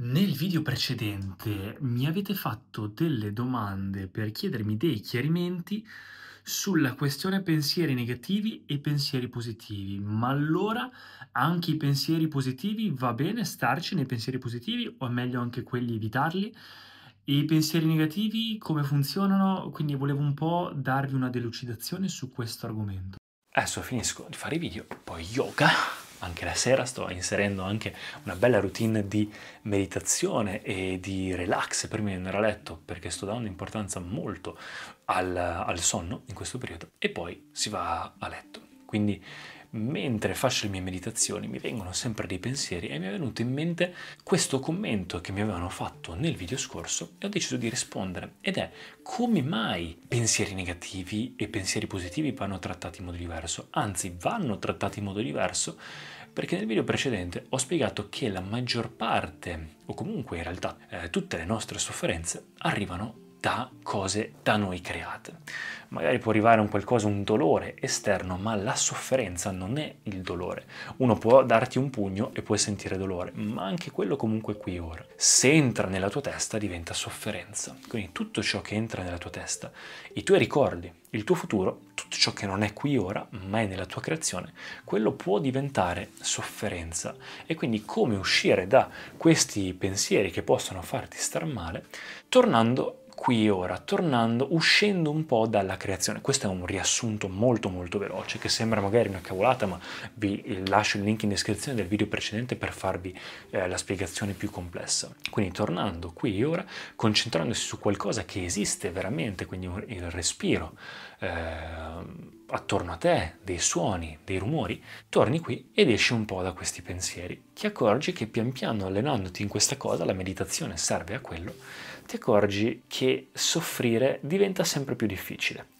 Nel video precedente mi avete fatto delle domande per chiedermi dei chiarimenti sulla questione pensieri negativi e pensieri positivi, ma allora anche i pensieri positivi va bene starci nei pensieri positivi o è meglio anche quelli evitarli? E i pensieri negativi come funzionano? Quindi volevo un po' darvi una delucidazione su questo argomento. Adesso finisco di fare i video, poi yoga anche la sera sto inserendo anche una bella routine di meditazione e di relax prima di andare a letto perché sto dando importanza molto al, al sonno in questo periodo e poi si va a letto. Quindi mentre faccio le mie meditazioni mi vengono sempre dei pensieri e mi è venuto in mente questo commento che mi avevano fatto nel video scorso e ho deciso di rispondere. Ed è come mai pensieri negativi e pensieri positivi vanno trattati in modo diverso, anzi vanno trattati in modo diverso perché nel video precedente ho spiegato che la maggior parte, o comunque in realtà eh, tutte le nostre sofferenze, arrivano da cose da noi create. Magari può arrivare un qualcosa, un dolore esterno, ma la sofferenza non è il dolore. Uno può darti un pugno e puoi sentire dolore, ma anche quello comunque qui ora. Se entra nella tua testa diventa sofferenza. Quindi tutto ciò che entra nella tua testa, i tuoi ricordi, il tuo futuro, tutto ciò che non è qui ora, ma è nella tua creazione, quello può diventare sofferenza. E quindi come uscire da questi pensieri che possono farti star male, tornando qui ora, tornando, uscendo un po' dalla creazione. Questo è un riassunto molto molto veloce che sembra magari una cavolata, ma vi lascio il link in descrizione del video precedente per farvi eh, la spiegazione più complessa. Quindi tornando qui ora, concentrandosi su qualcosa che esiste veramente, quindi il respiro eh, attorno a te, dei suoni, dei rumori, torni qui ed esci un po' da questi pensieri. Ti accorgi che pian piano allenandoti in questa cosa, la meditazione serve a quello, ti accorgi che soffrire diventa sempre più difficile.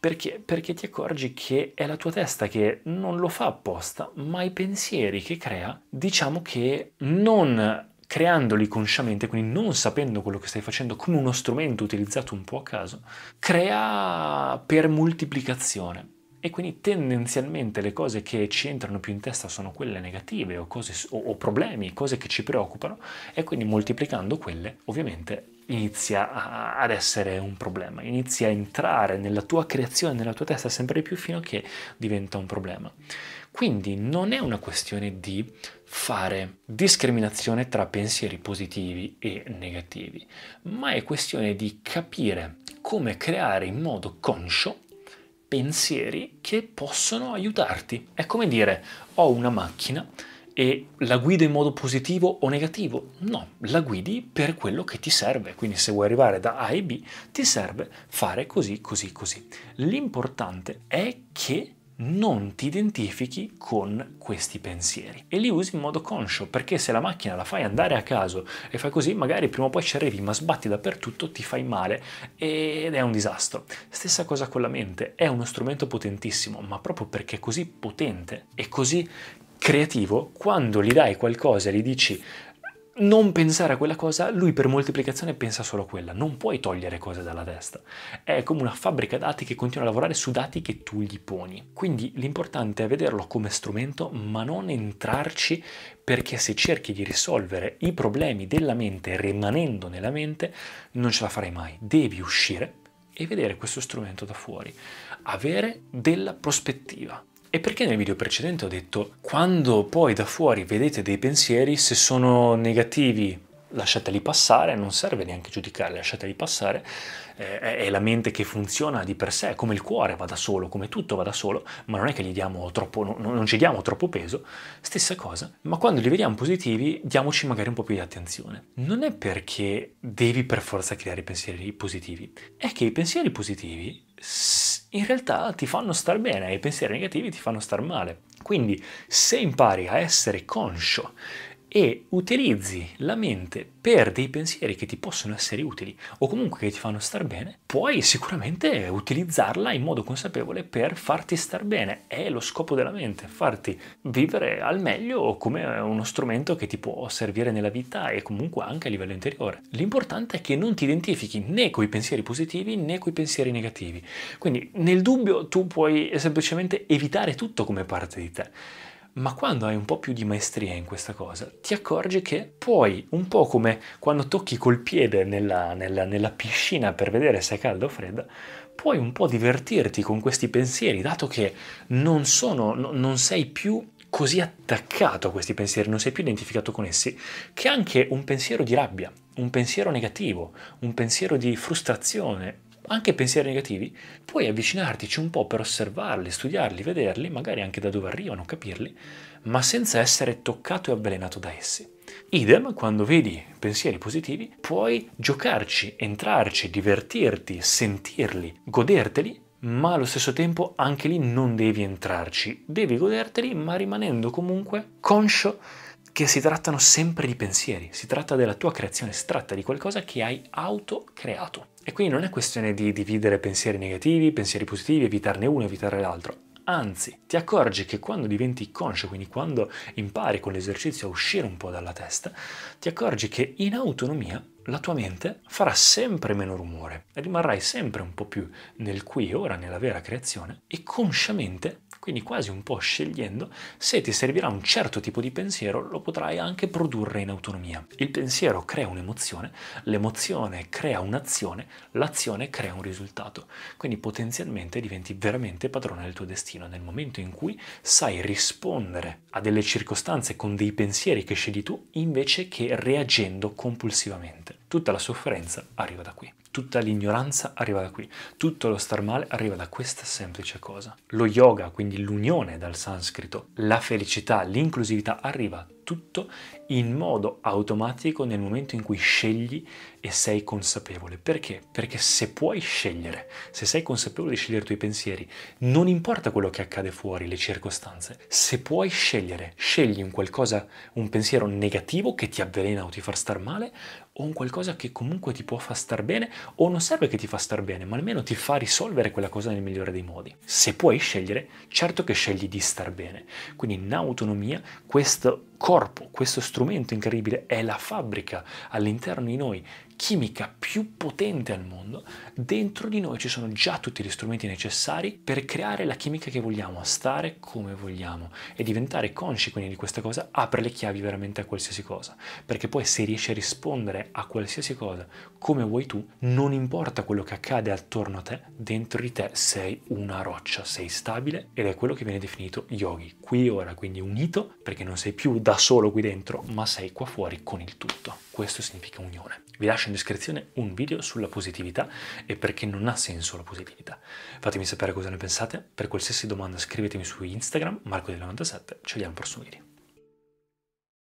Perché? Perché ti accorgi che è la tua testa che non lo fa apposta, ma i pensieri che crea, diciamo che non creandoli consciamente, quindi non sapendo quello che stai facendo come uno strumento utilizzato un po' a caso, crea per moltiplicazione. E quindi tendenzialmente le cose che ci entrano più in testa sono quelle negative o, cose, o, o problemi, cose che ci preoccupano e quindi moltiplicando quelle ovviamente inizia a, ad essere un problema, inizia a entrare nella tua creazione, nella tua testa sempre di più fino a che diventa un problema. Quindi non è una questione di fare discriminazione tra pensieri positivi e negativi, ma è questione di capire come creare in modo conscio pensieri che possono aiutarti. È come dire, ho una macchina e la guido in modo positivo o negativo? No, la guidi per quello che ti serve. Quindi se vuoi arrivare da A e B, ti serve fare così, così, così. L'importante è che non ti identifichi con questi pensieri. E li usi in modo conscio perché se la macchina la fai andare a caso e fai così magari prima o poi ci arrivi ma sbatti dappertutto ti fai male ed è un disastro. Stessa cosa con la mente è uno strumento potentissimo ma proprio perché è così potente e così creativo quando gli dai qualcosa e gli dici non pensare a quella cosa, lui per moltiplicazione pensa solo a quella, non puoi togliere cose dalla testa. È come una fabbrica dati che continua a lavorare su dati che tu gli poni. Quindi l'importante è vederlo come strumento, ma non entrarci perché se cerchi di risolvere i problemi della mente rimanendo nella mente, non ce la farai mai. Devi uscire e vedere questo strumento da fuori, avere della prospettiva. E perché nel video precedente ho detto quando poi da fuori vedete dei pensieri, se sono negativi lasciateli passare, non serve neanche giudicarli, lasciateli passare, eh, è la mente che funziona di per sé, come il cuore va da solo, come tutto va da solo, ma non è che gli diamo troppo, non, non ci diamo troppo peso, stessa cosa, ma quando li vediamo positivi diamoci magari un po' più di attenzione. Non è perché devi per forza creare pensieri positivi, è che i pensieri positivi in realtà ti fanno star bene e i pensieri negativi ti fanno star male. Quindi se impari a essere conscio e utilizzi la mente per dei pensieri che ti possono essere utili o comunque che ti fanno star bene, puoi sicuramente utilizzarla in modo consapevole per farti star bene. È lo scopo della mente, farti vivere al meglio come uno strumento che ti può servire nella vita e comunque anche a livello interiore. L'importante è che non ti identifichi né con i pensieri positivi né con i pensieri negativi. Quindi nel dubbio tu puoi semplicemente evitare tutto come parte di te Ma quando hai un po' più di maestria in questa cosa, ti accorgi che puoi, un po' come quando tocchi col piede nella, nella, nella piscina per vedere se è calda o fredda, puoi un po' divertirti con questi pensieri, dato che non, sono, non sei più così attaccato a questi pensieri, non sei più identificato con essi, che anche un pensiero di rabbia, un pensiero negativo, un pensiero di frustrazione, anche pensieri negativi, puoi avvicinartici un po' per osservarli, studiarli, vederli, magari anche da dove arrivano, capirli, ma senza essere toccato e avvelenato da essi. Idem, quando vedi pensieri positivi, puoi giocarci, entrarci, divertirti, sentirli, goderteli, ma allo stesso tempo anche lì non devi entrarci, devi goderteli, ma rimanendo comunque conscio che si trattano sempre di pensieri, si tratta della tua creazione, si tratta di qualcosa che hai autocreato. E quindi non è questione di dividere pensieri negativi, pensieri positivi, evitarne uno, evitare l'altro. Anzi, ti accorgi che quando diventi conscio, quindi quando impari con l'esercizio a uscire un po' dalla testa, ti accorgi che in autonomia la tua mente farà sempre meno rumore, rimarrai sempre un po' più nel qui e ora, nella vera creazione, e consciamente quindi quasi un po' scegliendo, se ti servirà un certo tipo di pensiero lo potrai anche produrre in autonomia. Il pensiero crea un'emozione, l'emozione crea un'azione, l'azione crea un risultato. Quindi potenzialmente diventi veramente padrone del tuo destino nel momento in cui sai rispondere a delle circostanze con dei pensieri che scegli tu invece che reagendo compulsivamente. Tutta la sofferenza arriva da qui. Tutta l'ignoranza arriva da qui, tutto lo star male arriva da questa semplice cosa. Lo yoga, quindi l'unione dal sanscrito, la felicità, l'inclusività arriva tutto in modo automatico nel momento in cui scegli e sei consapevole. Perché? Perché se puoi scegliere, se sei consapevole di scegliere i tuoi pensieri, non importa quello che accade fuori, le circostanze, se puoi scegliere, scegli un qualcosa, un pensiero negativo che ti avvelena o ti fa star male, o un qualcosa che comunque ti può far star bene, o non serve che ti fa star bene, ma almeno ti fa risolvere quella cosa nel migliore dei modi. Se puoi scegliere, certo che scegli di star bene. Quindi in autonomia questo corpo, questo strumento incredibile è la fabbrica all'interno di noi chimica più potente al mondo, dentro di noi ci sono già tutti gli strumenti necessari per creare la chimica che vogliamo, stare come vogliamo e diventare consci quindi di questa cosa apre le chiavi veramente a qualsiasi cosa, perché poi se riesci a rispondere a qualsiasi cosa come vuoi tu, non importa quello che accade attorno a te, dentro di te sei una roccia, sei stabile ed è quello che viene definito yogi, qui e ora, quindi unito perché non sei più da solo qui dentro, ma sei qua fuori con il tutto. Questo significa unione. Vi in descrizione un video sulla positività e perché non ha senso la positività. Fatemi sapere cosa ne pensate, per qualsiasi domanda scrivetemi su Instagram, Marco del 97, ci vediamo al prossimo video.